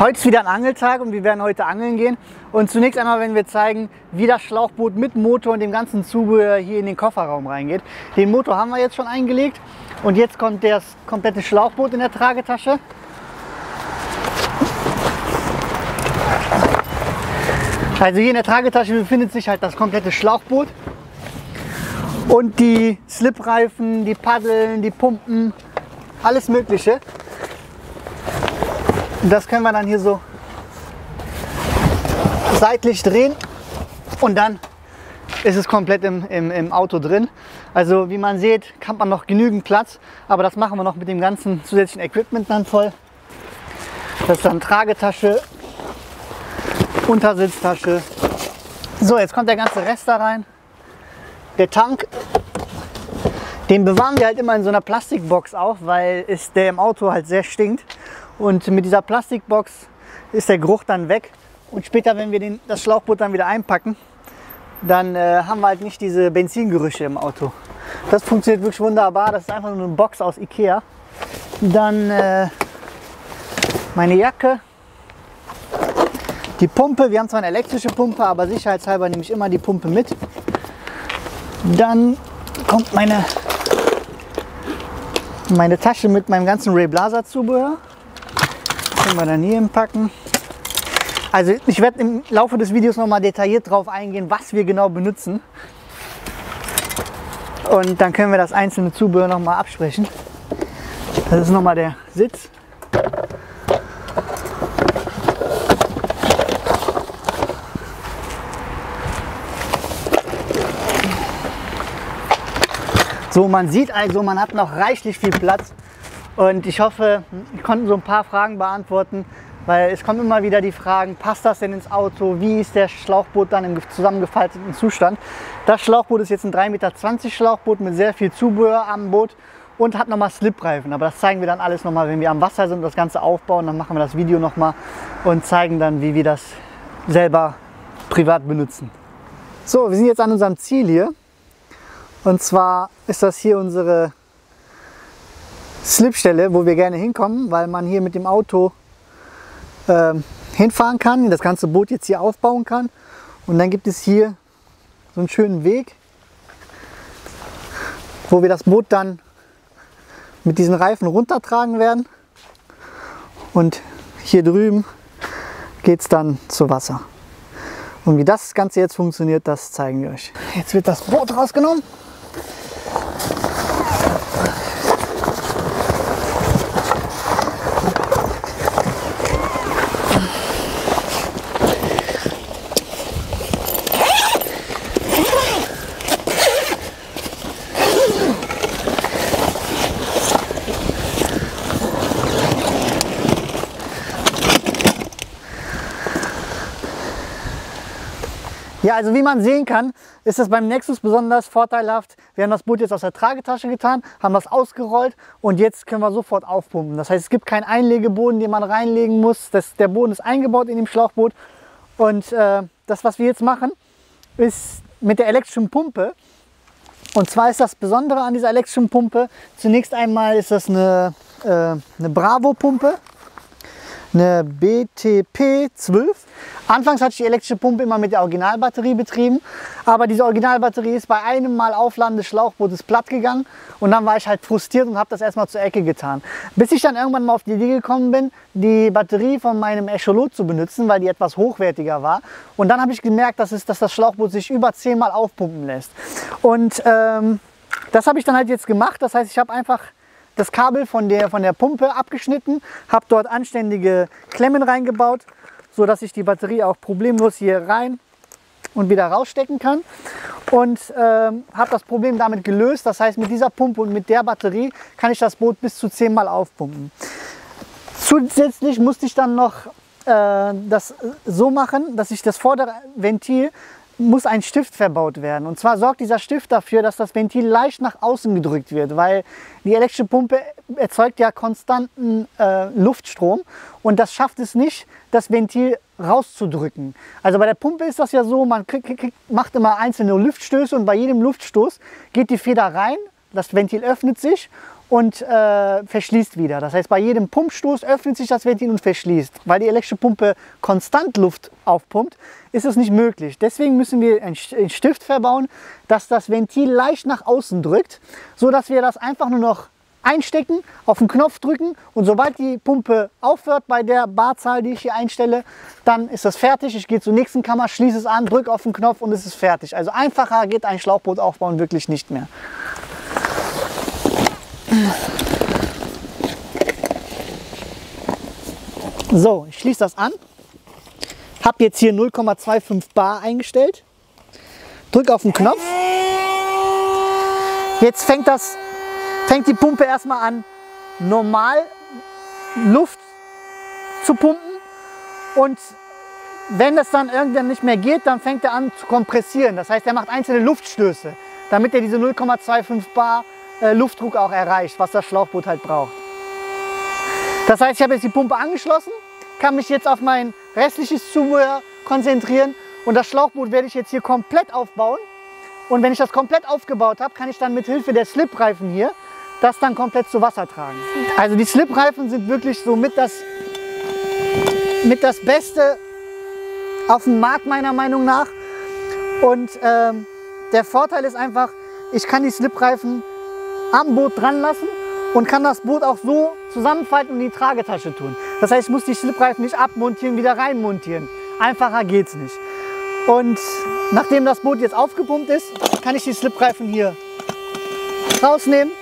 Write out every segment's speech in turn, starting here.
Heute ist wieder ein Angeltag und wir werden heute angeln gehen. Und zunächst einmal werden wir zeigen, wie das Schlauchboot mit Motor und dem ganzen Zubehör hier in den Kofferraum reingeht. Den Motor haben wir jetzt schon eingelegt und jetzt kommt das komplette Schlauchboot in der Tragetasche. Also hier in der Tragetasche befindet sich halt das komplette Schlauchboot und die Slipreifen, die Paddeln, die Pumpen, alles Mögliche. Das können wir dann hier so seitlich drehen und dann ist es komplett im, im, im, Auto drin. Also wie man sieht, hat man noch genügend Platz, aber das machen wir noch mit dem ganzen zusätzlichen Equipment dann voll. Das ist dann Tragetasche, Untersitztasche. So, jetzt kommt der ganze Rest da rein. Der Tank, den bewahren wir halt immer in so einer Plastikbox auf, weil es der im Auto halt sehr stinkt. Und mit dieser Plastikbox ist der Geruch dann weg. Und später, wenn wir den, das Schlauchboot dann wieder einpacken, dann äh, haben wir halt nicht diese Benzingerüche im Auto. Das funktioniert wirklich wunderbar. Das ist einfach nur eine Box aus Ikea. Dann äh, meine Jacke, die Pumpe. Wir haben zwar eine elektrische Pumpe, aber sicherheitshalber nehme ich immer die Pumpe mit. Dann kommt meine, meine Tasche mit meinem ganzen Ray Blaser Zubehör können wir dann hier hinpacken. Also ich werde im Laufe des Videos noch mal detailliert darauf eingehen, was wir genau benutzen. Und dann können wir das einzelne Zubehör noch mal absprechen. Das ist noch mal der Sitz. So, man sieht also, man hat noch reichlich viel Platz und ich hoffe, ich konnte so ein paar Fragen beantworten, weil es kommen immer wieder die Fragen, passt das denn ins Auto? Wie ist der Schlauchboot dann im zusammengefalteten Zustand? Das Schlauchboot ist jetzt ein 3,20 Meter Schlauchboot mit sehr viel Zubehör am Boot und hat nochmal Slipreifen. Aber das zeigen wir dann alles nochmal, wenn wir am Wasser sind und das Ganze aufbauen. Dann machen wir das Video nochmal und zeigen dann, wie wir das selber privat benutzen. So, wir sind jetzt an unserem Ziel hier. Und zwar ist das hier unsere Slipstelle, wo wir gerne hinkommen, weil man hier mit dem Auto äh, hinfahren kann, das ganze Boot jetzt hier aufbauen kann. Und dann gibt es hier so einen schönen Weg, wo wir das Boot dann mit diesen Reifen runtertragen werden. Und hier drüben geht es dann zu Wasser. Und wie das Ganze jetzt funktioniert, das zeigen wir euch. Jetzt wird das Boot rausgenommen. Ja, also wie man sehen kann, ist das beim Nexus besonders vorteilhaft. Wir haben das Boot jetzt aus der Tragetasche getan, haben das ausgerollt und jetzt können wir sofort aufpumpen. Das heißt, es gibt keinen Einlegeboden, den man reinlegen muss. Das, der Boden ist eingebaut in dem Schlauchboot. Und äh, das, was wir jetzt machen, ist mit der elektrischen Pumpe. Und zwar ist das Besondere an dieser elektrischen Pumpe, zunächst einmal ist das eine, äh, eine Bravo-Pumpe eine BTP 12. Anfangs hatte ich die elektrische Pumpe immer mit der Originalbatterie betrieben, aber diese Originalbatterie ist bei einem Mal Aufladen des Schlauchbootes platt gegangen und dann war ich halt frustriert und habe das erstmal zur Ecke getan. Bis ich dann irgendwann mal auf die Idee gekommen bin, die Batterie von meinem Echolot zu benutzen, weil die etwas hochwertiger war. Und dann habe ich gemerkt, dass, es, dass das Schlauchboot sich über 10 Mal aufpumpen lässt. Und ähm, das habe ich dann halt jetzt gemacht. Das heißt, ich habe einfach das Kabel von der, von der Pumpe abgeschnitten, habe dort anständige Klemmen reingebaut, so dass ich die Batterie auch problemlos hier rein und wieder rausstecken kann und ähm, habe das Problem damit gelöst. Das heißt, mit dieser Pumpe und mit der Batterie kann ich das Boot bis zu 10 Mal aufpumpen. Zusätzlich musste ich dann noch äh, das so machen, dass ich das vordere Ventil muss ein Stift verbaut werden. Und zwar sorgt dieser Stift dafür, dass das Ventil leicht nach außen gedrückt wird, weil die elektrische Pumpe erzeugt ja konstanten äh, Luftstrom und das schafft es nicht, das Ventil rauszudrücken. Also bei der Pumpe ist das ja so, man macht immer einzelne Luftstöße und bei jedem Luftstoß geht die Feder rein, das Ventil öffnet sich und äh, verschließt wieder. Das heißt, bei jedem Pumpstoß öffnet sich das Ventil und verschließt. Weil die elektrische Pumpe konstant Luft aufpumpt, ist es nicht möglich. Deswegen müssen wir einen Stift verbauen, dass das Ventil leicht nach außen drückt, so dass wir das einfach nur noch einstecken, auf den Knopf drücken und sobald die Pumpe aufhört bei der Barzahl, die ich hier einstelle, dann ist das fertig. Ich gehe zur nächsten Kammer, schließe es an, drücke auf den Knopf und es ist fertig. Also einfacher geht ein Schlauchboot aufbauen wirklich nicht mehr. So, ich schließe das an. Habe jetzt hier 0,25 Bar eingestellt. Drücke auf den Knopf. Jetzt fängt das fängt die Pumpe erstmal an, normal Luft zu pumpen und wenn es dann irgendwann nicht mehr geht, dann fängt er an zu kompressieren. Das heißt, er macht einzelne Luftstöße, damit er diese 0,25 Bar äh, Luftdruck auch erreicht, was das Schlauchboot halt braucht. Das heißt, ich habe jetzt die Pumpe angeschlossen, kann mich jetzt auf mein restliches Zubehör konzentrieren und das Schlauchboot werde ich jetzt hier komplett aufbauen. Und wenn ich das komplett aufgebaut habe, kann ich dann mit Hilfe der Slipreifen hier das dann komplett zu Wasser tragen. Also die Slipreifen sind wirklich so mit das, mit das Beste auf dem Markt meiner Meinung nach. Und ähm, der Vorteil ist einfach, ich kann die Slipreifen am Boot dran lassen und kann das Boot auch so zusammenfalten und in die Tragetasche tun. Das heißt, ich muss die Slipreifen nicht abmontieren, wieder reinmontieren. Einfacher geht's nicht. Und nachdem das Boot jetzt aufgepumpt ist, kann ich die Slipreifen hier rausnehmen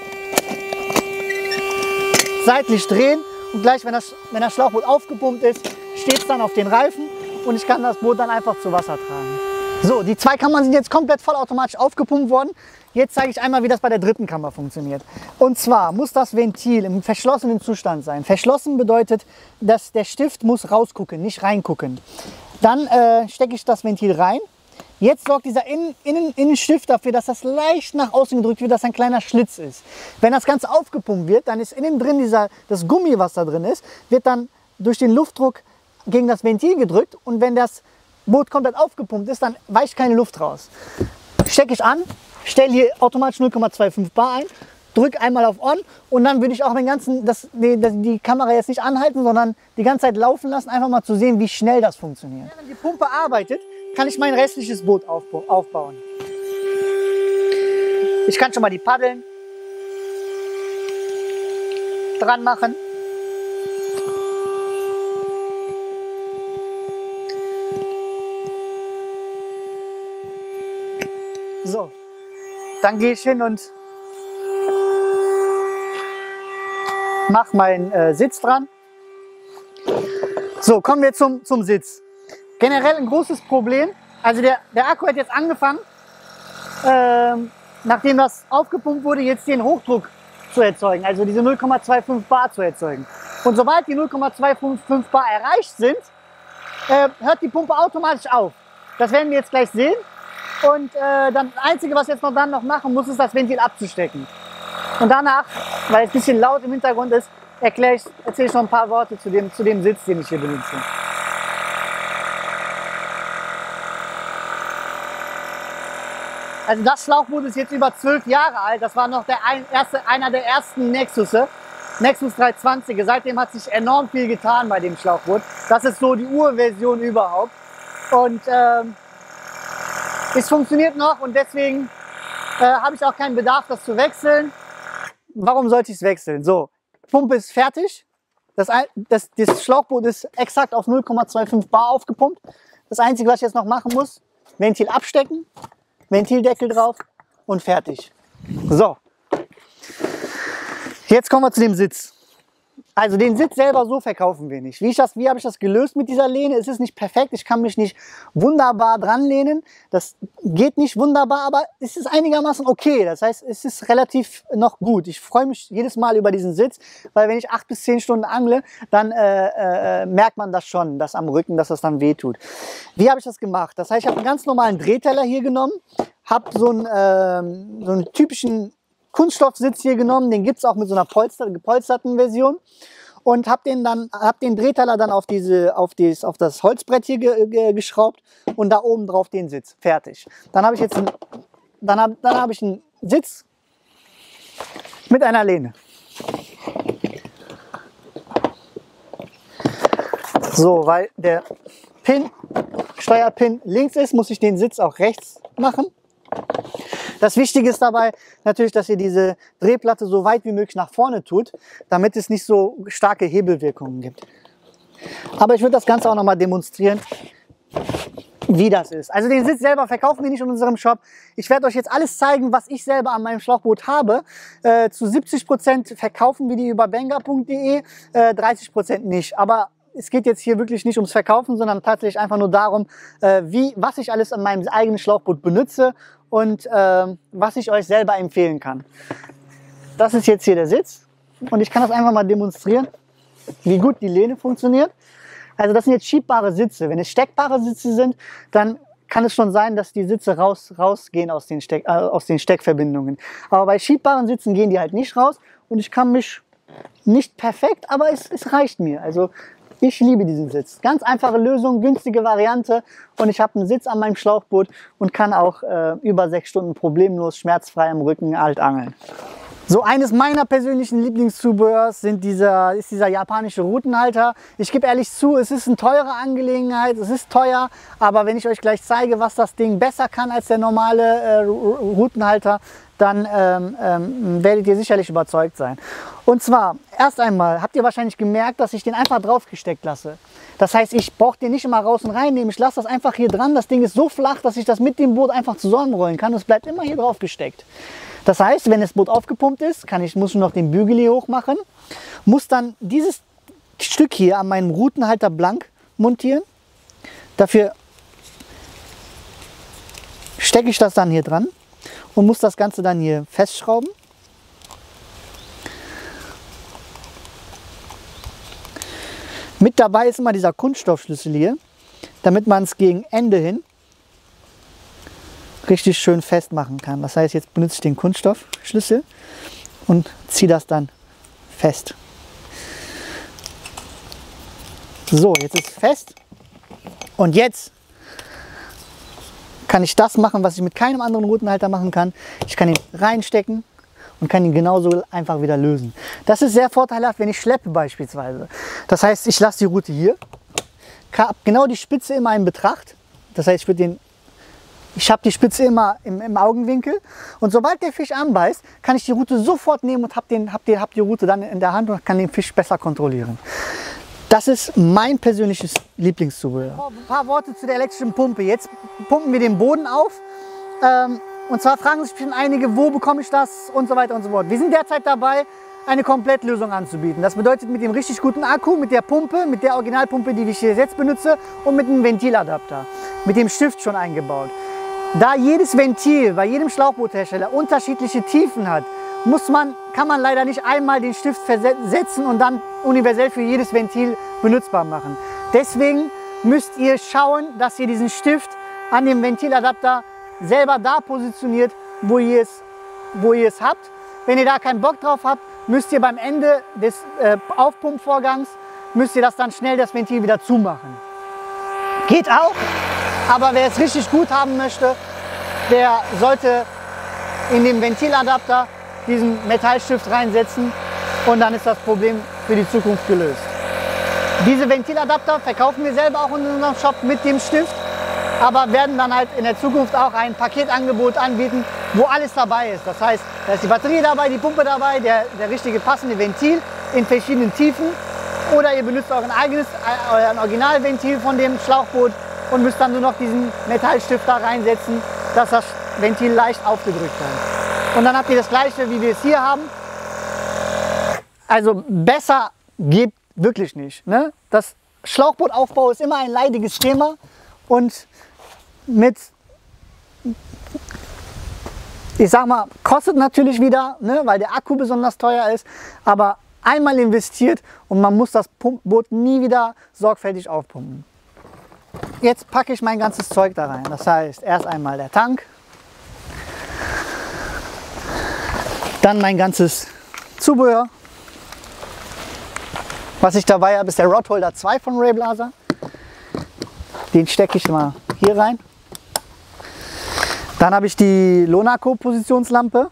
seitlich drehen und gleich, wenn das, wenn das Schlauchboot aufgepumpt ist, steht es dann auf den Reifen und ich kann das Boot dann einfach zu Wasser tragen. So, die zwei Kammern sind jetzt komplett vollautomatisch aufgepumpt worden. Jetzt zeige ich einmal, wie das bei der dritten Kammer funktioniert. Und zwar muss das Ventil im verschlossenen Zustand sein. Verschlossen bedeutet, dass der Stift muss rausgucken, nicht reingucken. Dann äh, stecke ich das Ventil rein Jetzt sorgt dieser Innen, Innen, Innenstift dafür, dass das leicht nach außen gedrückt wird, dass ein kleiner Schlitz ist. Wenn das Ganze aufgepumpt wird, dann ist innen drin dieser, das Gummi, was da drin ist, wird dann durch den Luftdruck gegen das Ventil gedrückt und wenn das Boot komplett aufgepumpt ist, dann weicht keine Luft raus. Stecke ich an, stelle hier automatisch 0,25 Bar ein, drücke einmal auf On und dann würde ich auch den ganzen, das, die, die, Kamera jetzt nicht anhalten, sondern die ganze Zeit laufen lassen, einfach mal zu sehen, wie schnell das funktioniert. Wenn die Pumpe arbeitet, kann ich mein restliches Boot aufbauen. Ich kann schon mal die Paddeln dran machen. So, dann gehe ich hin und mache meinen äh, Sitz dran. So, kommen wir zum, zum Sitz. Generell ein großes Problem. Also der, der Akku hat jetzt angefangen, ähm, nachdem das aufgepumpt wurde, jetzt den Hochdruck zu erzeugen, also diese 0,25 Bar zu erzeugen. Und sobald die 0,25 Bar erreicht sind, äh, hört die Pumpe automatisch auf. Das werden wir jetzt gleich sehen. Und äh, dann das Einzige, was jetzt noch dann noch machen muss, ist das Ventil abzustecken. Und danach, weil es ein bisschen laut im Hintergrund ist, erkläre ich, erzähle ich noch ein paar Worte zu dem, zu dem Sitz, den ich hier benutze. Also das Schlauchboot ist jetzt über zwölf Jahre alt. Das war noch der ein, erste, einer der ersten Nexus. Nexus 320. Seitdem hat sich enorm viel getan bei dem Schlauchboot. Das ist so die Urversion überhaupt. Und ähm, es funktioniert noch und deswegen äh, habe ich auch keinen Bedarf, das zu wechseln. Warum sollte ich es wechseln? So, Pumpe ist fertig. Das, das, das Schlauchboot ist exakt auf 0,25 Bar aufgepumpt. Das Einzige, was ich jetzt noch machen muss, Ventil abstecken, Ventildeckel drauf und fertig. So, jetzt kommen wir zu dem Sitz. Also den Sitz selber so verkaufen wir nicht. Wie, ich das, wie habe ich das gelöst mit dieser Lehne? Es ist nicht perfekt, ich kann mich nicht wunderbar dran lehnen. Das geht nicht wunderbar, aber es ist einigermaßen okay. Das heißt, es ist relativ noch gut. Ich freue mich jedes Mal über diesen Sitz, weil wenn ich acht bis zehn Stunden angle, dann äh, äh, merkt man das schon, dass am Rücken, dass das dann wehtut. Wie habe ich das gemacht? Das heißt, ich habe einen ganz normalen Drehteller hier genommen, habe so einen, äh, so einen typischen Kunststoffsitz hier genommen, den gibt es auch mit so einer Polster, gepolsterten Version und habe den dann hab den Drehteiler dann auf diese auf dieses auf das Holzbrett hier ge, ge, geschraubt und da oben drauf den Sitz fertig. Dann habe ich jetzt einen, dann hab, dann habe ich einen Sitz mit einer Lehne. So, weil der Pin, Steuerpin links ist, muss ich den Sitz auch rechts machen. Das Wichtige ist dabei natürlich, dass ihr diese Drehplatte so weit wie möglich nach vorne tut, damit es nicht so starke Hebelwirkungen gibt. Aber ich würde das Ganze auch nochmal demonstrieren, wie das ist. Also den Sitz selber verkaufen wir nicht in unserem Shop. Ich werde euch jetzt alles zeigen, was ich selber an meinem Schlauchboot habe. Äh, zu 70 Prozent verkaufen wir die über benga.de, äh, 30 Prozent nicht. Aber es geht jetzt hier wirklich nicht ums Verkaufen, sondern tatsächlich einfach nur darum, äh, wie, was ich alles an meinem eigenen Schlauchboot benutze und äh, was ich euch selber empfehlen kann. Das ist jetzt hier der Sitz und ich kann das einfach mal demonstrieren, wie gut die Lehne funktioniert. Also das sind jetzt schiebbare Sitze. Wenn es steckbare Sitze sind, dann kann es schon sein, dass die Sitze raus, rausgehen aus den, Steck, äh, aus den Steckverbindungen. Aber bei schiebbaren Sitzen gehen die halt nicht raus und ich kann mich nicht perfekt, aber es, es reicht mir. Also ich liebe diesen Sitz. Ganz einfache Lösung, günstige Variante und ich habe einen Sitz an meinem Schlauchboot und kann auch äh, über sechs Stunden problemlos, schmerzfrei im Rücken alt angeln. So eines meiner persönlichen Lieblingszubehörs sind dieser, ist dieser japanische Routenhalter. Ich gebe ehrlich zu, es ist eine teure Angelegenheit, es ist teuer, aber wenn ich euch gleich zeige, was das Ding besser kann als der normale äh, Routenhalter, dann ähm, ähm, werdet ihr sicherlich überzeugt sein. Und zwar, erst einmal habt ihr wahrscheinlich gemerkt, dass ich den einfach drauf gesteckt lasse. Das heißt, ich brauche den nicht immer raus und reinnehmen, ich lasse das einfach hier dran. Das Ding ist so flach, dass ich das mit dem Boot einfach zusammenrollen kann und es bleibt immer hier drauf gesteckt. Das heißt, wenn das Boot aufgepumpt ist, kann ich, muss ich noch den Bügel hier hoch machen, muss dann dieses Stück hier an meinem Routenhalter blank montieren. Dafür stecke ich das dann hier dran und muss das Ganze dann hier festschrauben. Mit dabei ist immer dieser Kunststoffschlüssel hier, damit man es gegen Ende hin richtig schön festmachen kann. Das heißt, jetzt benutze ich den Kunststoffschlüssel und ziehe das dann fest. So, jetzt ist es fest. Und jetzt kann ich das machen, was ich mit keinem anderen Routenhalter machen kann. Ich kann ihn reinstecken und kann ihn genauso einfach wieder lösen. Das ist sehr vorteilhaft, wenn ich schleppe beispielsweise. Das heißt, ich lasse die Route hier, habe genau die Spitze immer in Betracht. Das heißt, ich würde den ich habe die Spitze immer im, im, Augenwinkel und sobald der Fisch anbeißt, kann ich die Route sofort nehmen und habe hab hab die Route dann in der Hand und kann den Fisch besser kontrollieren. Das ist mein persönliches Lieblingszubehör. Ein paar Worte zu der elektrischen Pumpe. Jetzt pumpen wir den Boden auf. Ähm, und zwar fragen sich bestimmt einige, wo bekomme ich das und so weiter und so fort. Wir sind derzeit dabei, eine Komplettlösung anzubieten. Das bedeutet mit dem richtig guten Akku, mit der Pumpe, mit der Originalpumpe, die ich jetzt benutze und mit einem Ventiladapter. Mit dem Stift schon eingebaut. Da jedes Ventil bei jedem Schlauchboothersteller unterschiedliche Tiefen hat, muss man, kann man leider nicht einmal den Stift versetzen und dann universell für jedes Ventil benutzbar machen. Deswegen müsst ihr schauen, dass ihr diesen Stift an dem Ventiladapter selber da positioniert, wo ihr es, wo ihr es habt. Wenn ihr da keinen Bock drauf habt, müsst ihr beim Ende des äh, Aufpumpvorgangs, müsst ihr das dann schnell das Ventil wieder zumachen. Geht auch, aber wer es richtig gut haben möchte, der sollte in den Ventiladapter diesen Metallstift reinsetzen und dann ist das Problem für die Zukunft gelöst. Diese Ventiladapter verkaufen wir selber auch in unserem Shop mit dem Stift, aber werden dann halt in der Zukunft auch ein Paketangebot anbieten, wo alles dabei ist. Das heißt, da ist die Batterie dabei, die Pumpe dabei, der, der richtige passende Ventil in verschiedenen Tiefen oder ihr benutzt euren eigenes, äh, euer Originalventil von dem Schlauchboot und müsst dann nur noch diesen Metallstift da reinsetzen, dass das Ventil leicht aufgedrückt wird. Und dann habt ihr das gleiche, wie wir es hier haben. Also besser geht wirklich nicht. Ne? Das Schlauchbootaufbau ist immer ein leidiges Thema und mit, ich sag mal, kostet natürlich wieder, ne, weil der Akku besonders teuer ist, aber einmal investiert und man muss das Boot nie wieder sorgfältig aufpumpen. Jetzt packe ich mein ganzes Zeug da rein. Das heißt, erst einmal der Tank, dann mein ganzes Zubehör. Was ich dabei habe, ist der Rodholder 2 von Ray Blaser. Den stecke ich mal hier rein. Dann habe ich die Lonaco Positionslampe.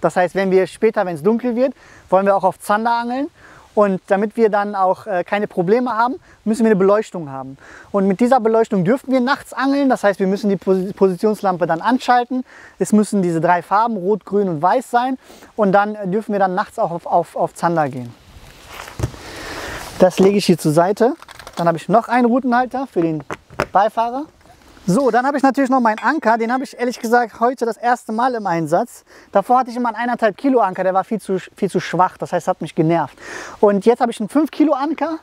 Das heißt, wenn wir später, wenn es dunkel wird, wollen wir auch auf Zander angeln. Und damit wir dann auch äh, keine Probleme haben, müssen wir eine Beleuchtung haben. Und mit dieser Beleuchtung dürfen wir nachts angeln. Das heißt, wir müssen die Pos Positionslampe dann anschalten. Es müssen diese drei Farben, Rot, Grün und Weiß sein. Und dann äh, dürfen wir dann nachts auch auf, auf, auf Zander gehen. Das lege ich hier zur Seite. Dann habe ich noch einen Routenhalter für den Beifahrer. So, dann habe ich natürlich noch meinen Anker. Den habe ich ehrlich gesagt heute das erste Mal im Einsatz. Davor hatte ich immer einen 1,5 Kilo Anker, der war viel zu, viel zu schwach. Das heißt, hat mich genervt. Und jetzt habe ich einen 5 Kilo Anker.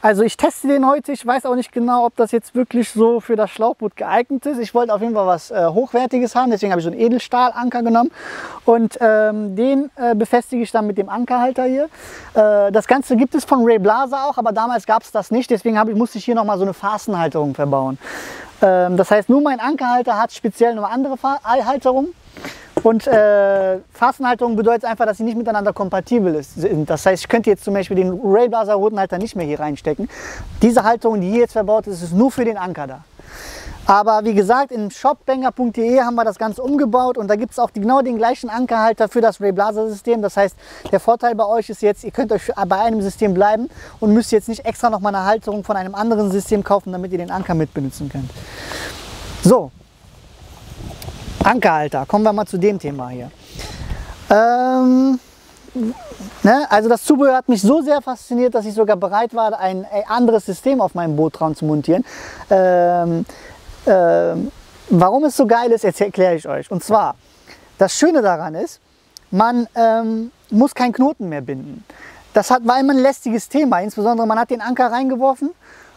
Also ich teste den heute. Ich weiß auch nicht genau, ob das jetzt wirklich so für das Schlauchboot geeignet ist. Ich wollte auf jeden Fall was äh, Hochwertiges haben. Deswegen habe ich so einen Edelstahlanker genommen. Und ähm, den äh, befestige ich dann mit dem Ankerhalter hier. Äh, das Ganze gibt es von Ray Blaser auch, aber damals gab es das nicht. Deswegen ich, musste ich hier nochmal so eine Fastenhalterung verbauen. Ähm, das heißt, nur mein Ankerhalter hat speziell eine andere Halterung. Und äh, Phasenhalterung bedeutet einfach, dass sie nicht miteinander kompatibel sind. Das heißt, ich könnte jetzt zum Beispiel den Railblazer Routenhalter nicht mehr hier reinstecken. Diese Halterung, die hier jetzt verbaut ist, ist nur für den Anker da. Aber wie gesagt, in shopbanger.de haben wir das Ganze umgebaut und da gibt es auch genau den gleichen Ankerhalter für das Ray Blaser System. Das heißt, der Vorteil bei euch ist jetzt, ihr könnt euch bei einem System bleiben und müsst jetzt nicht extra nochmal eine Halterung von einem anderen System kaufen, damit ihr den Anker mit benutzen könnt. So, Ankerhalter, kommen wir mal zu dem Thema hier. Ähm, ne, also das Zubehör hat mich so sehr fasziniert, dass ich sogar bereit war, ein, ein anderes System auf meinem Bootraum zu montieren. Ähm, ähm, warum es so geil ist, erkläre ich euch. Und zwar, das Schöne daran ist, man ähm, muss keinen Knoten mehr binden. Das hat, war immer ein lästiges Thema, insbesondere man hat den Anker reingeworfen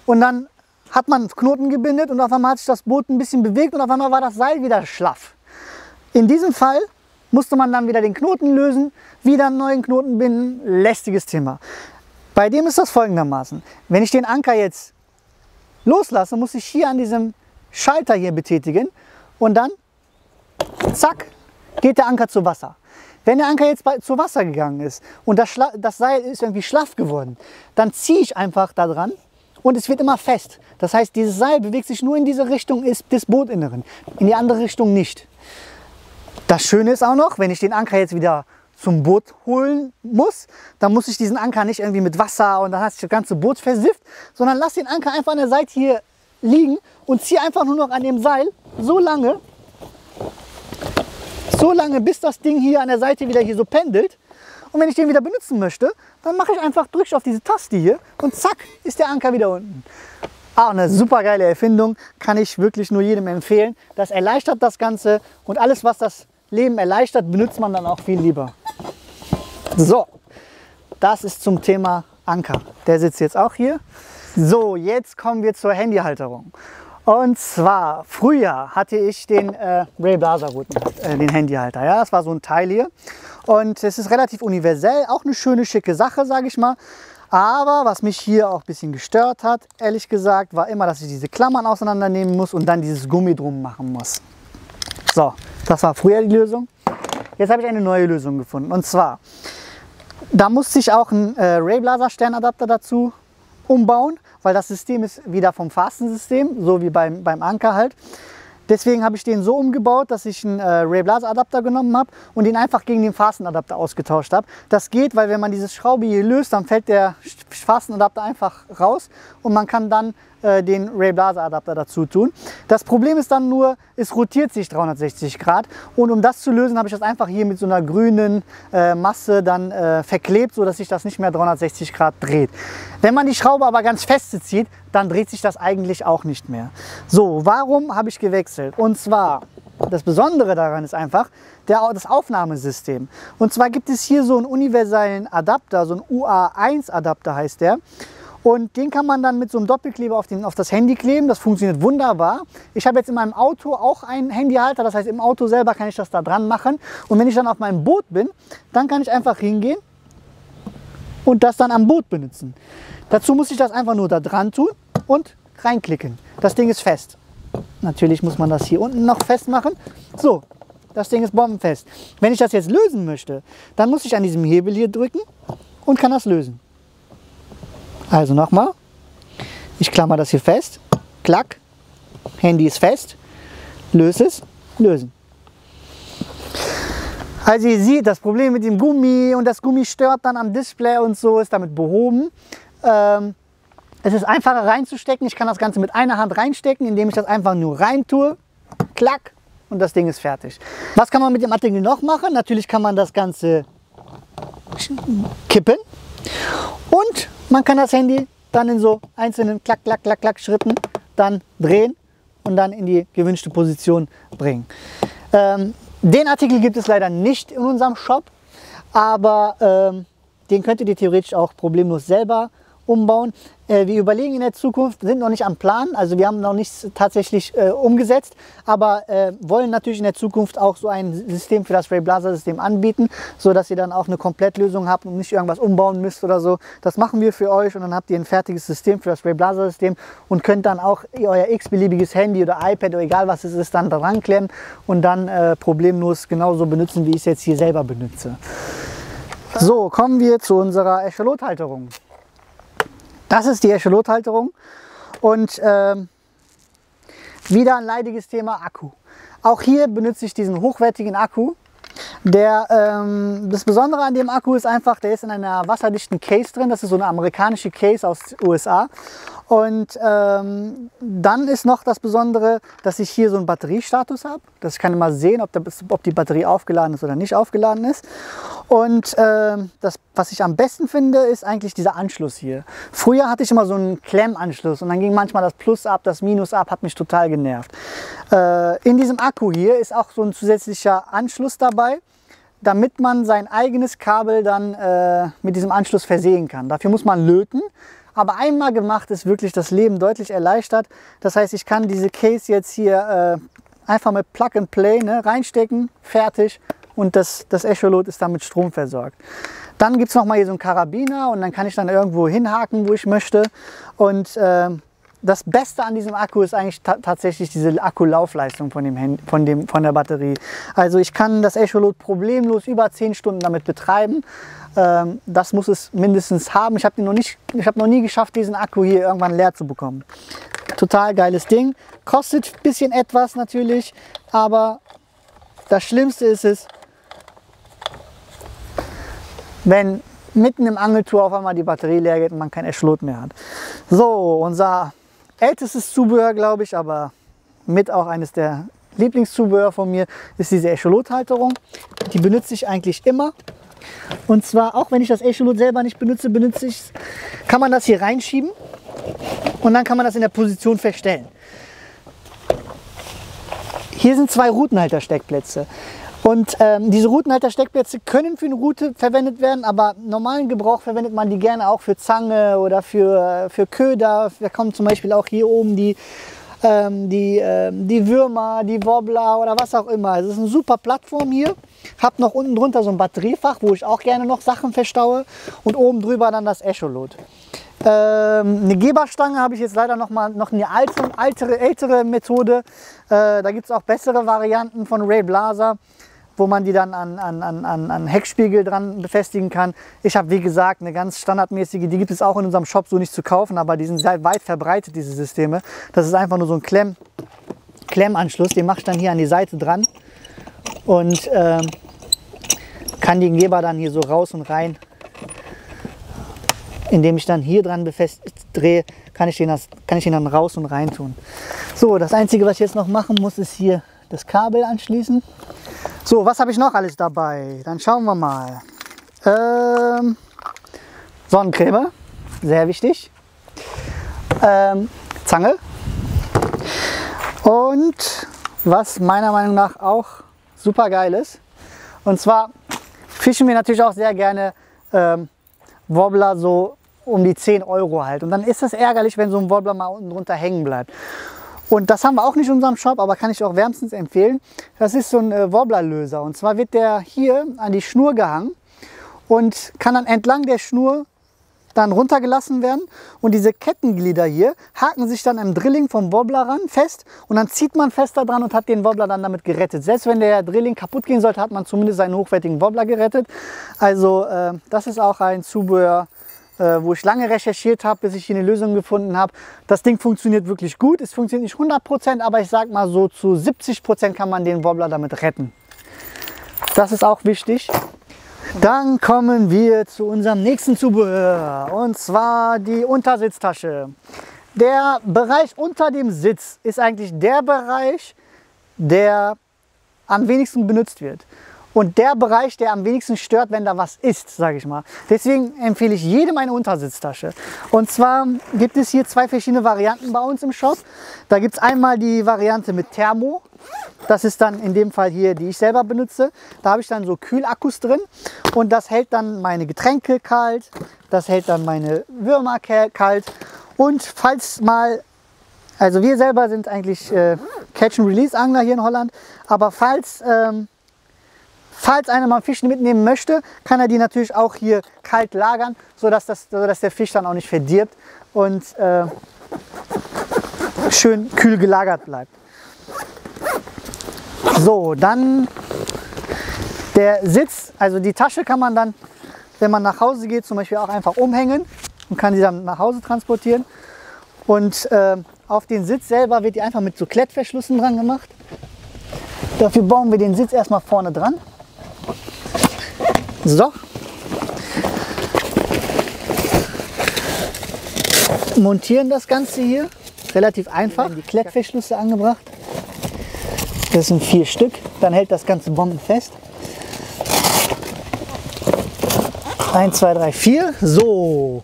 und dann hat man Knoten gebindet und auf einmal hat sich das Boot ein bisschen bewegt und auf einmal war das Seil wieder schlaff. In diesem Fall musste man dann wieder den Knoten lösen, wieder einen neuen Knoten binden, lästiges Thema. Bei dem ist das folgendermaßen, wenn ich den Anker jetzt loslasse, muss ich hier an diesem Schalter hier betätigen und dann, zack, geht der Anker zu Wasser. Wenn der Anker jetzt bei, zu Wasser gegangen ist und das, das, Seil ist irgendwie schlaff geworden, dann ziehe ich einfach da dran und es wird immer fest. Das heißt, dieses Seil bewegt sich nur in diese Richtung des Bootinneren, in die andere Richtung nicht. Das Schöne ist auch noch, wenn ich den Anker jetzt wieder zum Boot holen muss, dann muss ich diesen Anker nicht irgendwie mit Wasser und dann hat sich das ganze Boot versifft, sondern lass den Anker einfach an der Seite hier liegen und ziehe einfach nur noch an dem Seil so lange, so lange, bis das Ding hier an der Seite wieder hier so pendelt. Und wenn ich den wieder benutzen möchte, dann mache ich einfach, drücke ich auf diese Taste hier und zack, ist der Anker wieder unten. Ah, eine super geile Erfindung, kann ich wirklich nur jedem empfehlen. Das erleichtert das Ganze und alles, was das Leben erleichtert, benutzt man dann auch viel lieber. So, das ist zum Thema Anker. Der sitzt jetzt auch hier. So, jetzt kommen wir zur Handyhalterung. Und zwar, früher hatte ich den äh, Ray Blaser äh, den Handyhalter. Ja, das war so ein Teil hier. Und es ist relativ universell, auch eine schöne, schicke Sache, sage ich mal. Aber was mich hier auch ein bisschen gestört hat, ehrlich gesagt, war immer, dass ich diese Klammern auseinandernehmen muss und dann dieses Gummi drum machen muss. So, das war früher die Lösung. Jetzt habe ich eine neue Lösung gefunden. Und zwar, da musste ich auch einen äh, Ray Blaser Sternadapter dazu umbauen, weil das System ist wieder vom Fastensystem, so wie beim, beim Anker halt. Deswegen habe ich den so umgebaut, dass ich einen äh, Ray Blaser Adapter genommen habe und ihn einfach gegen den Fastenadapter ausgetauscht habe. Das geht, weil wenn man dieses Schraube hier löst, dann fällt der Fastenadapter einfach raus und man kann dann äh, den Ray Blaser Adapter dazu tun. Das Problem ist dann nur, es rotiert sich 360 Grad und um das zu lösen, habe ich das einfach hier mit so einer grünen äh, Masse dann äh, verklebt, sodass sich das nicht mehr 360 Grad dreht. Wenn man die Schraube aber ganz feste zieht, dann dreht sich das eigentlich auch nicht mehr. So, warum habe ich gewechselt? Und zwar, das Besondere daran ist einfach, der, das Aufnahmesystem. Und zwar gibt es hier so einen universellen Adapter, so ein UA1 Adapter heißt der. Und den kann man dann mit so einem Doppelkleber auf, den, auf das Handy kleben. Das funktioniert wunderbar. Ich habe jetzt in meinem Auto auch einen Handyhalter. Das heißt, im Auto selber kann ich das da dran machen. Und wenn ich dann auf meinem Boot bin, dann kann ich einfach hingehen und das dann am Boot benutzen. Dazu muss ich das einfach nur da dran tun und reinklicken. Das Ding ist fest. Natürlich muss man das hier unten noch festmachen. So, das Ding ist bombenfest. Wenn ich das jetzt lösen möchte, dann muss ich an diesem Hebel hier drücken und kann das lösen. Also nochmal. Ich klammer das hier fest. Klack. Handy ist fest. Löse es. Lösen. Also ihr seht, das Problem mit dem Gummi und das Gummi stört dann am Display und so ist damit behoben. Ähm, es ist einfacher reinzustecken. Ich kann das Ganze mit einer Hand reinstecken, indem ich das einfach nur rein tue. Klack und das Ding ist fertig. Was kann man mit dem Artikel noch machen? Natürlich kann man das Ganze kippen und man kann das Handy dann in so einzelnen Klack, Klack, Klack, Klack Schritten dann drehen und dann in die gewünschte Position bringen. Ähm, den Artikel gibt es leider nicht in unserem Shop, aber ähm, den könntet ihr theoretisch auch problemlos selber umbauen. Äh, wir überlegen in der Zukunft, sind noch nicht am Plan, also wir haben noch nichts tatsächlich äh, umgesetzt, aber äh, wollen natürlich in der Zukunft auch so ein System für das Ray Blazer System anbieten, so dass ihr dann auch eine Komplettlösung habt und nicht irgendwas umbauen müsst oder so. Das machen wir für euch und dann habt ihr ein fertiges System für das Ray Blazer System und könnt dann auch euer x-beliebiges Handy oder iPad oder egal was es ist, dann dran klemmen und dann äh, problemlos genauso benutzen, wie ich es jetzt hier selber benutze. So, kommen wir zu unserer Echolot-Halterung. Das ist die Echolot-Halterung und ähm, wieder ein leidiges Thema Akku. Auch hier benutze ich diesen hochwertigen Akku. Der, ähm, das Besondere an dem Akku ist einfach, der ist in einer wasserdichten Case drin. Das ist so eine amerikanische Case aus den USA. Und ähm, dann ist noch das Besondere, dass ich hier so einen Batteriestatus habe. Ich kann immer sehen, ob, der, ob die Batterie aufgeladen ist oder nicht aufgeladen ist. Und äh, das, was ich am besten finde, ist eigentlich dieser Anschluss hier. Früher hatte ich immer so einen Klemmanschluss und dann ging manchmal das Plus ab, das Minus ab, hat mich total genervt. Äh, in diesem Akku hier ist auch so ein zusätzlicher Anschluss dabei damit man sein eigenes Kabel dann äh, mit diesem Anschluss versehen kann. Dafür muss man löten. Aber einmal gemacht ist wirklich das Leben deutlich erleichtert. Das heißt, ich kann diese Case jetzt hier äh, einfach mit Plug and Play ne, reinstecken, fertig und das, das Echolot ist dann mit Strom versorgt. Dann gibt es noch mal hier so einen Karabiner und dann kann ich dann irgendwo hinhaken, wo ich möchte. Und äh, das Beste an diesem Akku ist eigentlich ta tatsächlich diese Akkulaufleistung von, dem von, dem, von der Batterie. Also ich kann das Echolot problemlos über 10 Stunden damit betreiben. Ähm, das muss es mindestens haben. Ich habe noch, hab noch nie geschafft, diesen Akku hier irgendwann leer zu bekommen. Total geiles Ding. Kostet ein bisschen etwas natürlich, aber das Schlimmste ist es, wenn mitten im Angeltour auf einmal die Batterie leer geht und man kein Echolot mehr hat. So, unser ältestes Zubehör, glaube ich, aber mit auch eines der Lieblingszubehör von mir, ist diese Echolot-Halterung. Die benutze ich eigentlich immer. Und zwar, auch wenn ich das Echolot selber nicht benutze, benutze ich kann man das hier reinschieben und dann kann man das in der Position verstellen. Hier sind zwei Routenhalter-Steckplätze. Und ähm, diese Routenhalter-Steckplätze können für eine Route verwendet werden, aber normalen Gebrauch verwendet man die gerne auch für Zange oder für, für Köder. Da kommen zum Beispiel auch hier oben die, ähm, die, ähm, die Würmer, die Wobbler oder was auch immer. Es ist eine super Plattform hier. Hab noch unten drunter so ein Batteriefach, wo ich auch gerne noch Sachen verstaue und oben drüber dann das Echolot. Ähm, eine Geberstange habe ich jetzt leider noch mal noch eine alte, ältere, ältere Methode. Äh, da gibt es auch bessere Varianten von Ray Blaser wo man die dann an, an, an, an Heckspiegel dran befestigen kann. Ich habe, wie gesagt, eine ganz standardmäßige, die gibt es auch in unserem Shop so nicht zu kaufen, aber die sind sehr weit verbreitet, diese Systeme. Das ist einfach nur so ein Klemm, Klemmanschluss, den mache ich dann hier an die Seite dran und ähm, kann den Geber dann hier so raus und rein. Indem ich dann hier dran befestigt drehe, kann ich, den das, kann ich den dann raus und rein tun. So, das Einzige, was ich jetzt noch machen muss, ist hier das Kabel anschließen. So, was habe ich noch alles dabei? Dann schauen wir mal. Ähm, Sonnencreme, sehr wichtig. Ähm, Zange. Und was meiner Meinung nach auch super geil ist. Und zwar fischen wir natürlich auch sehr gerne ähm, Wobbler so um die 10 Euro halt. Und dann ist es ärgerlich, wenn so ein Wobbler mal unten drunter hängen bleibt. Und das haben wir auch nicht in unserem Shop, aber kann ich auch wärmstens empfehlen. Das ist so ein äh, Wobblerlöser. Und zwar wird der hier an die Schnur gehangen und kann dann entlang der Schnur dann runtergelassen werden. Und diese Kettenglieder hier haken sich dann im Drilling vom Wobbler ran fest und dann zieht man fester dran und hat den Wobbler dann damit gerettet. Selbst wenn der Drilling kaputt gehen sollte, hat man zumindest seinen hochwertigen Wobbler gerettet. Also äh, das ist auch ein Zubehör, wo ich lange recherchiert habe, bis ich hier eine Lösung gefunden habe. Das Ding funktioniert wirklich gut. Es funktioniert nicht 100%, aber ich sag mal so zu 70% kann man den Wobbler damit retten. Das ist auch wichtig. Dann kommen wir zu unserem nächsten Zubehör und zwar die Untersitztasche. Der Bereich unter dem Sitz ist eigentlich der Bereich, der am wenigsten benutzt wird. Und der Bereich, der am wenigsten stört, wenn da was ist, sage ich mal. Deswegen empfehle ich jedem eine Untersitztasche. Und zwar gibt es hier zwei verschiedene Varianten bei uns im Shop. Da gibt es einmal die Variante mit Thermo. Das ist dann in dem Fall hier, die ich selber benutze. Da habe ich dann so Kühlakkus drin und das hält dann meine Getränke kalt, das hält dann meine Würmer kalt und falls mal, also wir selber sind eigentlich äh, Catch-and-Release-Angler hier in Holland, aber falls, ähm, falls einer mal Fisch mitnehmen möchte, kann er die natürlich auch hier kalt lagern, sodass, das, sodass der Fisch dann auch nicht verdirbt und äh, schön kühl gelagert bleibt. So, dann der Sitz, also die Tasche kann man dann, wenn man nach Hause geht, zum Beispiel auch einfach umhängen und kann sie dann nach Hause transportieren. Und äh, auf den Sitz selber wird die einfach mit so Klettverschlüssen dran gemacht. Dafür bauen wir den Sitz erstmal vorne dran. So. Montieren das Ganze hier. Relativ einfach. Die Klettverschlüsse angebracht. Das sind vier Stück. Dann hält das Ganze bombenfest. 1, 2, 3, 4. So,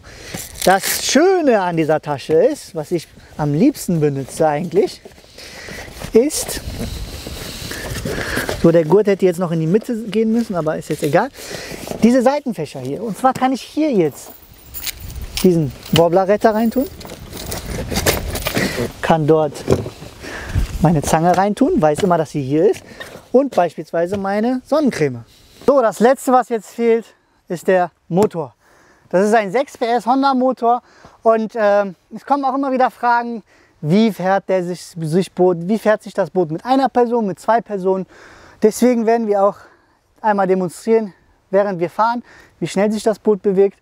das Schöne an dieser Tasche ist, was ich am liebsten benutze eigentlich, ist, so der Gurt hätte jetzt noch in die Mitte gehen müssen, aber ist jetzt egal, diese Seitenfächer hier. Und zwar kann ich hier jetzt diesen Wobbler-Retter reintun, kann dort meine Zange reintun, weiß immer, dass sie hier ist und beispielsweise meine Sonnencreme. So, das letzte, was jetzt fehlt, ist der Motor. Das ist ein 6 PS Honda Motor und äh, es kommen auch immer wieder Fragen, wie fährt, der sich, sich Boot, wie fährt sich das Boot mit einer Person, mit zwei Personen. Deswegen werden wir auch einmal demonstrieren, während wir fahren, wie schnell sich das Boot bewegt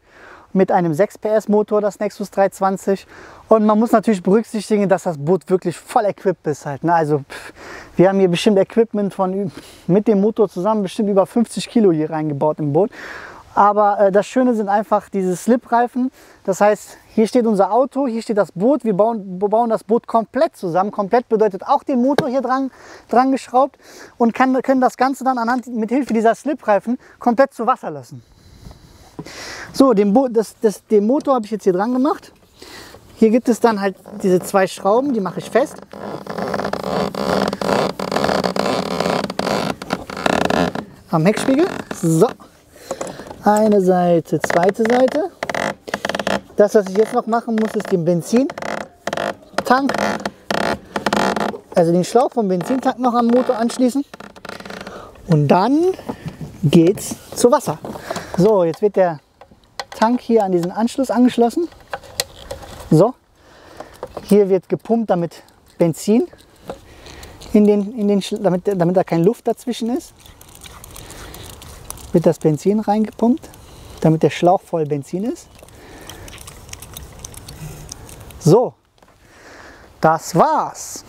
mit einem 6 PS Motor, das Nexus 320. Und man muss natürlich berücksichtigen, dass das Boot wirklich voll equipped ist. Halt, ne? Also pff, wir haben hier bestimmt Equipment von mit dem Motor zusammen bestimmt über 50 Kilo hier reingebaut im Boot. Aber äh, das Schöne sind einfach diese Slip-Reifen. Das heißt, hier steht unser Auto, hier steht das Boot. Wir bauen, bauen das Boot komplett zusammen. Komplett bedeutet auch den Motor hier dran, dran geschraubt und kann, können das Ganze dann anhand, mit Hilfe dieser Slip-Reifen komplett zu Wasser lassen. So, den, Bo das, das, den Motor habe ich jetzt hier dran gemacht. Hier gibt es dann halt diese zwei Schrauben, die mache ich fest. Am Heckspiegel. So. Eine Seite, zweite Seite. Das, was ich jetzt noch machen muss, ist den Benzintank, also den Schlauch vom Benzintank noch am Motor anschließen. Und dann geht's zu Wasser. So, jetzt wird der Tank hier an diesen Anschluss angeschlossen. So, hier wird gepumpt, damit Benzin in den, in den damit, damit da keine Luft dazwischen ist. Wird das Benzin reingepumpt, damit der Schlauch voll Benzin ist. So, das war's.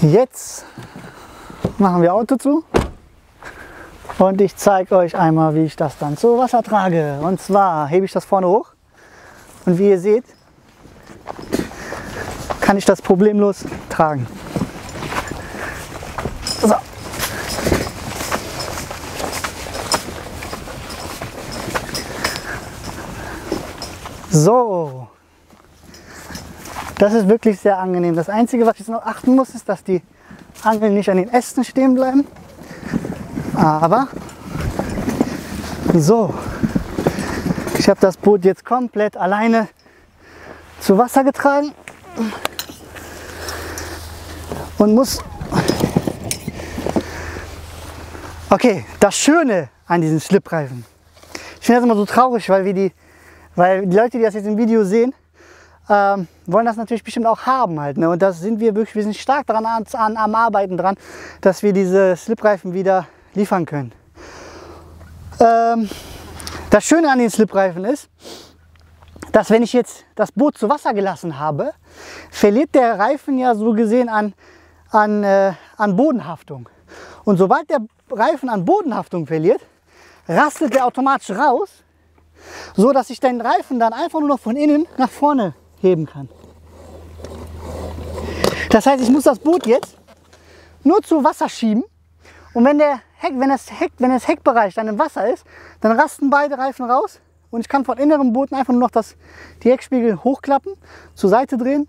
Jetzt machen wir Auto zu. Und ich zeige euch einmal, wie ich das dann zu Wasser trage. Und zwar hebe ich das vorne hoch. Und wie ihr seht, kann ich das problemlos tragen. So. Das ist wirklich sehr angenehm. Das Einzige, was ich noch achten muss, ist, dass die Angeln nicht an den Ästen stehen bleiben. Aber so, ich habe das Boot jetzt komplett alleine zu Wasser getragen und muss. Okay, das Schöne an diesen Slipreifen. Ich finde das immer so traurig, weil wir die, weil die Leute, die das jetzt im Video sehen, ähm, wollen das natürlich bestimmt auch haben halt. Ne? Und das sind wir wirklich, wir sind stark daran an, an, am Arbeiten dran, dass wir diese Slipreifen wieder liefern können. Ähm, das Schöne an den Slipreifen ist, dass wenn ich jetzt das Boot zu Wasser gelassen habe, verliert der Reifen ja so gesehen an, an, äh, an Bodenhaftung. Und sobald der Reifen an Bodenhaftung verliert, rastet der automatisch raus, so dass ich den Reifen dann einfach nur noch von innen nach vorne heben kann. Das heißt, ich muss das Boot jetzt nur zu Wasser schieben und wenn, der Heck, wenn, das Heck, wenn das Heckbereich dann im Wasser ist, dann rasten beide Reifen raus und ich kann von inneren Booten einfach nur noch das, die Heckspiegel hochklappen, zur Seite drehen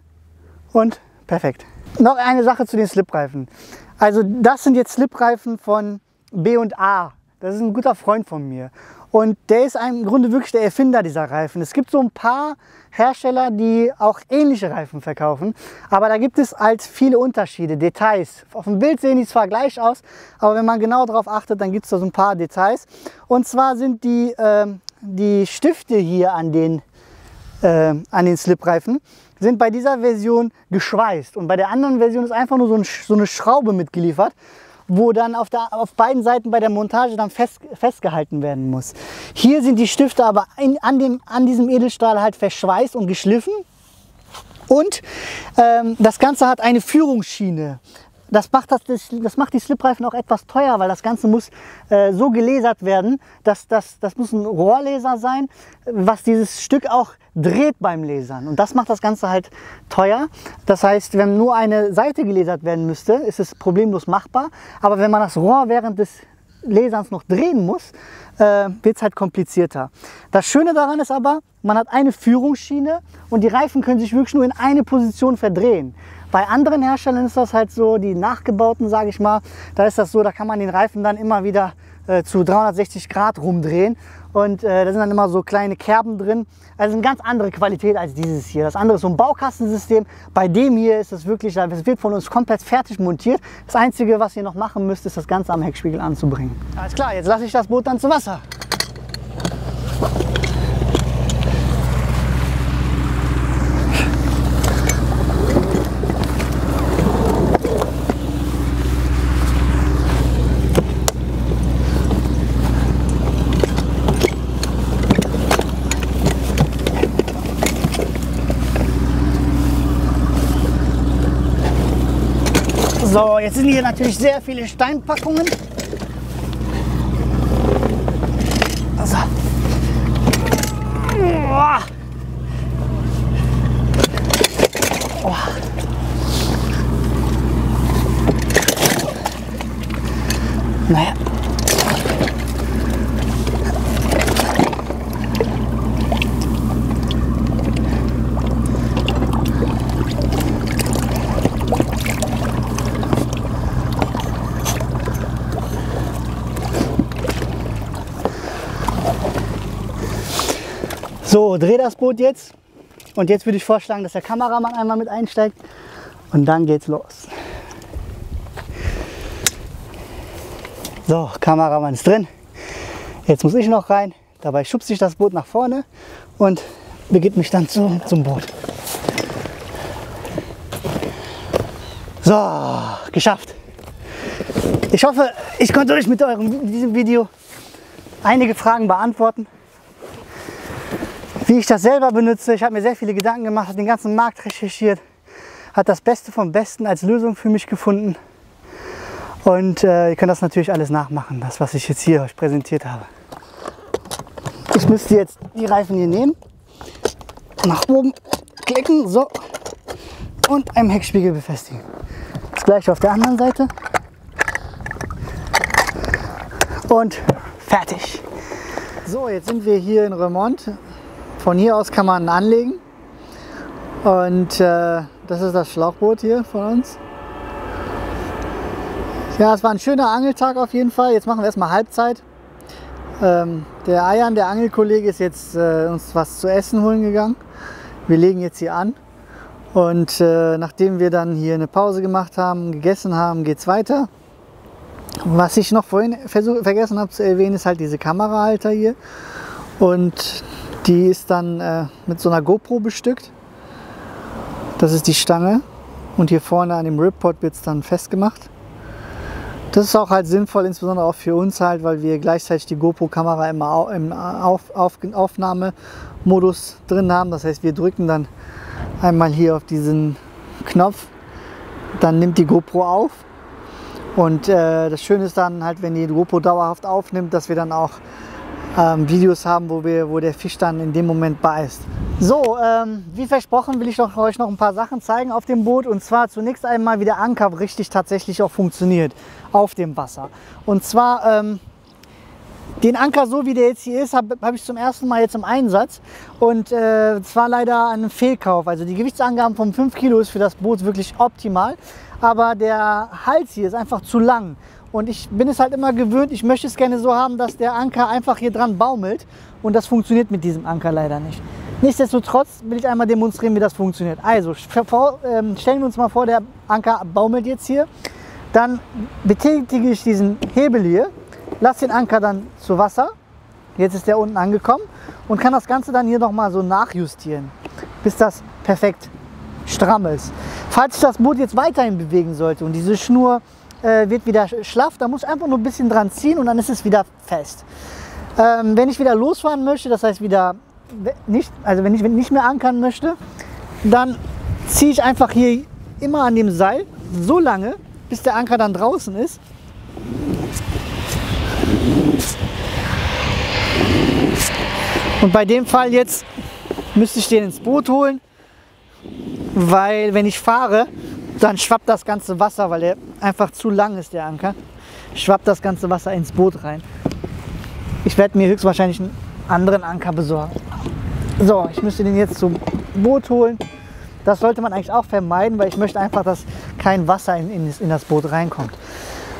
und perfekt. Noch eine Sache zu den Slipreifen. Also das sind jetzt Slipreifen von B&A. Das ist ein guter Freund von mir. Und der ist im Grunde wirklich der Erfinder dieser Reifen. Es gibt so ein paar Hersteller, die auch ähnliche Reifen verkaufen. Aber da gibt es halt viele Unterschiede, Details. Auf dem Bild sehen die zwar gleich aus, aber wenn man genau darauf achtet, dann gibt es da so ein paar Details. Und zwar sind die, äh, die Stifte hier an den, äh, an den Slipreifen sind bei dieser Version geschweißt. Und bei der anderen Version ist einfach nur so, ein, so eine Schraube mitgeliefert wo dann auf, der, auf beiden Seiten bei der Montage dann fest, festgehalten werden muss. Hier sind die Stifte aber in, an, dem, an diesem Edelstahl halt verschweißt und geschliffen. Und ähm, das Ganze hat eine Führungsschiene. Das macht, das, das macht die Slipreifen auch etwas teuer, weil das Ganze muss äh, so gelasert werden, dass das, das muss ein Rohrlaser sein, was dieses Stück auch dreht beim Lasern. Und das macht das Ganze halt teuer. Das heißt, wenn nur eine Seite gelasert werden müsste, ist es problemlos machbar. Aber wenn man das Rohr während des Laserns noch drehen muss, äh, wird es halt komplizierter. Das Schöne daran ist aber, man hat eine Führungsschiene und die Reifen können sich wirklich nur in eine Position verdrehen. Bei anderen Herstellern ist das halt so, die nachgebauten, sage ich mal, da ist das so, da kann man den Reifen dann immer wieder äh, zu 360 Grad rumdrehen und äh, da sind dann immer so kleine Kerben drin. Also eine ganz andere Qualität als dieses hier. Das andere ist so ein Baukastensystem. Bei dem hier ist es wirklich, es wird von uns komplett fertig montiert. Das Einzige, was ihr noch machen müsst, ist das Ganze am Heckspiegel anzubringen. Alles klar, jetzt lasse ich das Boot dann zu Wasser. So, jetzt sind hier natürlich sehr viele Steinpackungen. Also. Oh. Naja. So, dreh das Boot jetzt. Und jetzt würde ich vorschlagen, dass der Kameramann einmal mit einsteigt. Und dann geht's los. So, Kameramann ist drin. Jetzt muss ich noch rein. Dabei schubse ich das Boot nach vorne und begibt mich dann zu, zum Boot. So, geschafft. Ich hoffe, ich konnte euch mit eurem, diesem Video einige Fragen beantworten wie ich das selber benutze. Ich habe mir sehr viele Gedanken gemacht, habe den ganzen Markt recherchiert, hat das Beste vom Besten als Lösung für mich gefunden. Und äh, ihr könnt das natürlich alles nachmachen, das was ich jetzt hier euch präsentiert habe. Ich müsste jetzt die Reifen hier nehmen, nach oben klicken, so, und einem Heckspiegel befestigen. Das gleiche auf der anderen Seite. Und fertig. So, jetzt sind wir hier in Remont von hier aus kann man anlegen. Und äh, das ist das Schlauchboot hier von uns. Ja, es war ein schöner Angeltag auf jeden Fall. Jetzt machen wir erstmal Halbzeit. Ähm, der Eiern, der Angelkollege, ist jetzt äh, uns was zu essen holen gegangen. Wir legen jetzt hier an. Und äh, nachdem wir dann hier eine Pause gemacht haben, gegessen haben, geht es weiter. Was ich noch vorhin vergessen habe zu erwähnen, ist halt diese Kamerahalter hier. Und die ist dann äh, mit so einer GoPro bestückt. Das ist die Stange. Und hier vorne an dem Rippod wird es dann festgemacht. Das ist auch halt sinnvoll, insbesondere auch für uns halt, weil wir gleichzeitig die GoPro-Kamera im, im auf, auf, Aufnahmemodus drin haben. Das heißt, wir drücken dann einmal hier auf diesen Knopf dann nimmt die GoPro auf. Und äh, das Schöne ist dann halt, wenn die GoPro dauerhaft aufnimmt, dass wir dann auch ähm, Videos haben, wo, wir, wo der Fisch dann in dem Moment beißt. So, ähm, wie versprochen will ich noch, euch noch ein paar Sachen zeigen auf dem Boot. Und zwar zunächst einmal, wie der Anker richtig tatsächlich auch funktioniert auf dem Wasser. Und zwar ähm, den Anker, so wie der jetzt hier ist, habe hab ich zum ersten Mal jetzt im Einsatz. Und äh, zwar leider ein Fehlkauf. Also die Gewichtsangaben von 5 Kilo ist für das Boot wirklich optimal. Aber der Hals hier ist einfach zu lang. Und ich bin es halt immer gewöhnt, ich möchte es gerne so haben, dass der Anker einfach hier dran baumelt. Und das funktioniert mit diesem Anker leider nicht. Nichtsdestotrotz will ich einmal demonstrieren, wie das funktioniert. Also ähm, stellen wir uns mal vor, der Anker baumelt jetzt hier. Dann betätige ich diesen Hebel hier, lasse den Anker dann zu Wasser. Jetzt ist der unten angekommen und kann das Ganze dann hier nochmal so nachjustieren, bis das perfekt stramm ist. Falls ich das Boot jetzt weiterhin bewegen sollte und diese Schnur äh, wird wieder schlaff, da muss ich einfach nur ein bisschen dran ziehen und dann ist es wieder fest. Ähm, wenn ich wieder losfahren möchte, das heißt wieder nicht, also wenn ich nicht mehr ankern möchte, dann ziehe ich einfach hier immer an dem Seil so lange, bis der Anker dann draußen ist. Und bei dem Fall jetzt müsste ich den ins Boot holen, weil wenn ich fahre, dann schwappt das ganze Wasser, weil er einfach zu lang ist, der Anker, schwappt das ganze Wasser ins Boot rein. Ich werde mir höchstwahrscheinlich einen anderen Anker besorgen. So, ich müsste den jetzt zum Boot holen. Das sollte man eigentlich auch vermeiden, weil ich möchte einfach, dass kein Wasser in, in, in das Boot reinkommt.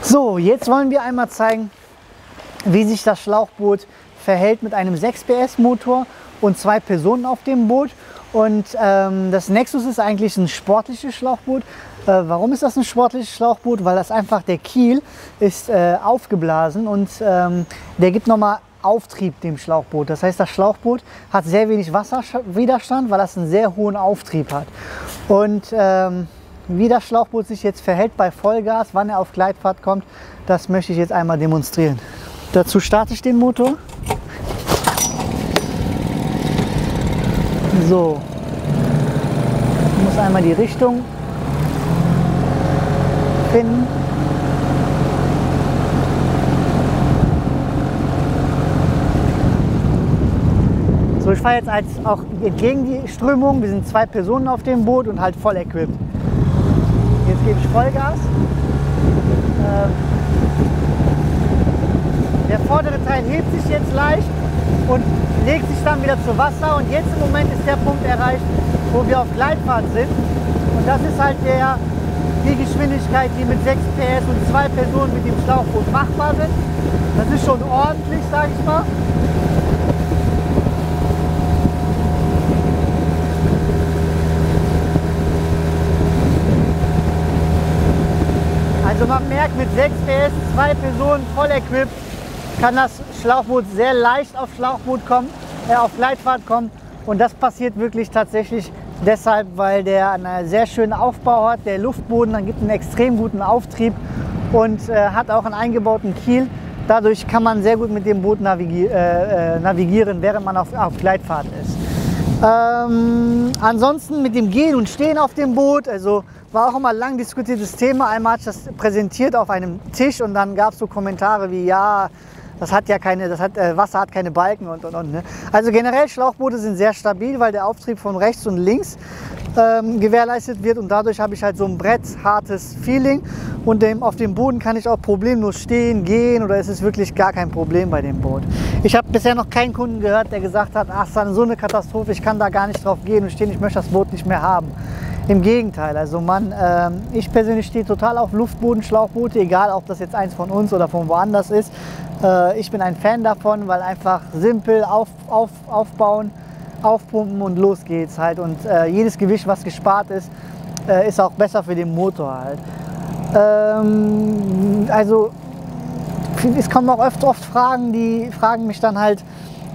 So, jetzt wollen wir einmal zeigen, wie sich das Schlauchboot verhält mit einem 6 PS Motor und zwei Personen auf dem Boot. Und ähm, das Nexus ist eigentlich ein sportliches Schlauchboot. Äh, warum ist das ein sportliches Schlauchboot? Weil das einfach der Kiel ist äh, aufgeblasen und ähm, der gibt nochmal Auftrieb dem Schlauchboot. Das heißt, das Schlauchboot hat sehr wenig Wasserwiderstand, weil das einen sehr hohen Auftrieb hat. Und ähm, wie das Schlauchboot sich jetzt verhält bei Vollgas, wann er auf Gleitfahrt kommt, das möchte ich jetzt einmal demonstrieren. Dazu starte ich den Motor. So, ich muss einmal die Richtung finden. So, ich fahre jetzt als auch entgegen die Strömung. Wir sind zwei Personen auf dem Boot und halt voll equipped. Jetzt gebe ich Vollgas. Ähm, der vordere Teil hebt sich jetzt leicht und legt sich dann wieder zu Wasser. Und jetzt im Moment ist der Punkt erreicht, wo wir auf Gleitfahrt sind. Und das ist halt der, die Geschwindigkeit, die mit 6 PS und zwei Personen mit dem Schlauchboot machbar sind. Das ist schon ordentlich, sage ich mal. Also man merkt mit 6 PS, zwei Personen voll equipped, kann das Schlauchboot sehr leicht auf Schlauchboot kommen, äh, auf Gleitfahrt kommen. Und das passiert wirklich tatsächlich deshalb, weil der einen sehr schönen Aufbau hat. Der Luftboden dann gibt einen extrem guten Auftrieb und äh, hat auch einen eingebauten Kiel. Dadurch kann man sehr gut mit dem Boot navigi äh, äh navigieren, während man auf, auf Gleitfahrt ist. Ähm, ansonsten mit dem Gehen und Stehen auf dem Boot, also war auch immer lang diskutiertes Thema. Einmal ich das präsentiert auf einem Tisch und dann gab es so Kommentare wie, ja, das hat ja keine, das hat, äh, Wasser hat keine Balken und und und. Ne? Also generell Schlauchboote sind sehr stabil, weil der Auftrieb von rechts und links ähm, gewährleistet wird und dadurch habe ich halt so ein bretthartes Feeling und dem, auf dem Boden kann ich auch problemlos stehen, gehen oder es ist wirklich gar kein Problem bei dem Boot. Ich habe bisher noch keinen Kunden gehört, der gesagt hat, ach, so eine Katastrophe, ich kann da gar nicht drauf gehen und stehen, ich möchte das Boot nicht mehr haben. Im Gegenteil, also man, äh, ich persönlich stehe total auf Luftboden-Schlauchboote, egal ob das jetzt eins von uns oder von woanders ist. Äh, ich bin ein Fan davon, weil einfach simpel auf, auf, aufbauen, aufpumpen und los geht's halt. Und äh, jedes Gewicht, was gespart ist, äh, ist auch besser für den Motor halt. Ähm, also es kommen auch oft, oft Fragen, die fragen mich dann halt,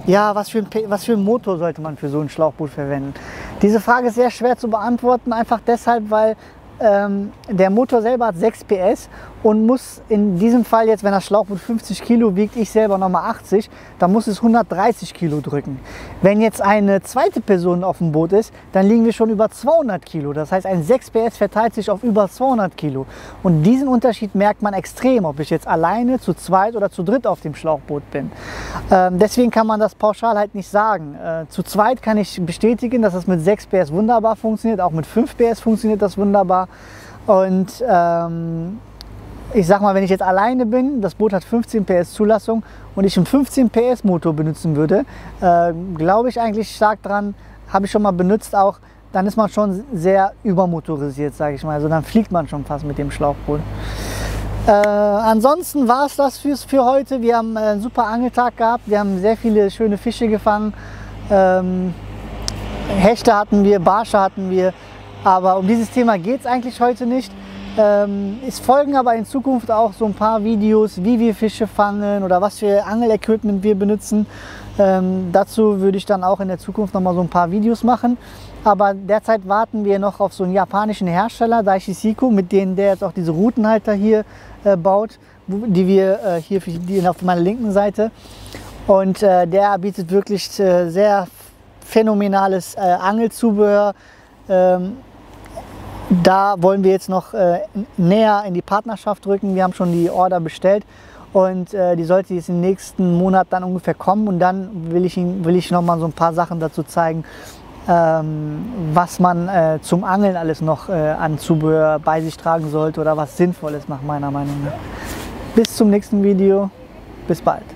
ja, was für, ein, was für einen Motor sollte man für so ein Schlauchboot verwenden? Diese Frage ist sehr schwer zu beantworten, einfach deshalb, weil ähm, der Motor selber hat 6 PS und muss in diesem Fall jetzt, wenn das Schlauchboot 50 Kilo wiegt, ich selber nochmal 80, dann muss es 130 Kilo drücken. Wenn jetzt eine zweite Person auf dem Boot ist, dann liegen wir schon über 200 Kilo. Das heißt, ein 6 PS verteilt sich auf über 200 Kilo. Und diesen Unterschied merkt man extrem, ob ich jetzt alleine, zu zweit oder zu dritt auf dem Schlauchboot bin. Ähm, deswegen kann man das pauschal halt nicht sagen. Äh, zu zweit kann ich bestätigen, dass es mit 6 PS wunderbar funktioniert, auch mit 5 PS funktioniert das wunderbar. Und ähm, ich sag mal, wenn ich jetzt alleine bin, das Boot hat 15 PS Zulassung und ich einen 15 PS Motor benutzen würde, äh, glaube ich eigentlich stark dran, habe ich schon mal benutzt auch, dann ist man schon sehr übermotorisiert, sage ich mal. Also dann fliegt man schon fast mit dem Schlauchboot. Äh, ansonsten war es das fürs, für heute. Wir haben einen super Angeltag gehabt. Wir haben sehr viele schöne Fische gefangen. Ähm, Hechte hatten wir, Barsche hatten wir. Aber um dieses Thema geht es eigentlich heute nicht. Ähm, es folgen aber in Zukunft auch so ein paar Videos, wie wir Fische fangen oder was für Angelequipment wir benutzen. Ähm, dazu würde ich dann auch in der Zukunft noch mal so ein paar Videos machen. Aber derzeit warten wir noch auf so einen japanischen Hersteller, Daishi Seiko, mit denen der jetzt auch diese Routenhalter hier äh, baut, die wir äh, hier für die auf meiner linken Seite. Und äh, der bietet wirklich äh, sehr phänomenales äh, Angelzubehör. Ähm, da wollen wir jetzt noch äh, näher in die Partnerschaft rücken. Wir haben schon die Order bestellt und äh, die sollte jetzt im nächsten Monat dann ungefähr kommen und dann will ich, Ihnen, will ich noch mal so ein paar Sachen dazu zeigen, ähm, was man äh, zum Angeln alles noch äh, an Zubehör bei sich tragen sollte oder was sinnvoll ist nach meiner Meinung. Bis zum nächsten Video. Bis bald.